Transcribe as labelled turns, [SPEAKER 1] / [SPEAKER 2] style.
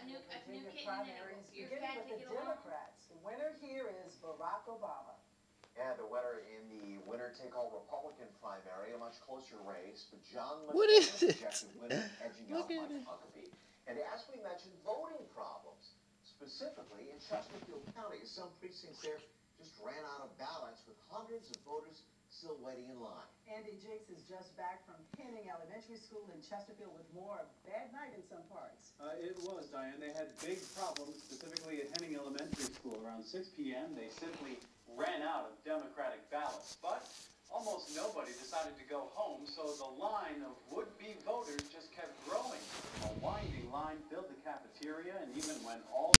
[SPEAKER 1] A new, a new
[SPEAKER 2] Virginia
[SPEAKER 1] kid in
[SPEAKER 2] primaries,
[SPEAKER 1] it, your
[SPEAKER 2] beginning with the
[SPEAKER 1] it along?
[SPEAKER 2] Democrats. The winner here is Barack Obama.
[SPEAKER 3] And the winner in the winner-take-all Republican primary, a much closer race, but John
[SPEAKER 4] What
[SPEAKER 3] McCain
[SPEAKER 4] is
[SPEAKER 3] is
[SPEAKER 4] it?
[SPEAKER 3] projected winner, edging out
[SPEAKER 4] Look at
[SPEAKER 3] Mike
[SPEAKER 4] it.
[SPEAKER 3] Huckabee. And as we mentioned, voting problems, specifically in Chesterfield County, some precincts there just ran out of ballots with hundreds of voters still waiting in line.
[SPEAKER 2] Andy Jakes is just back from Hening Elementary School in Chesterfield with more. Bad night in some parts.
[SPEAKER 5] Diane. They had big problems, specifically at Hening Elementary School. Around 6 p.m., they simply ran out of Democratic ballots. But almost nobody decided to go home, so the line of would-be voters just kept growing. A winding line filled the cafeteria, and even when all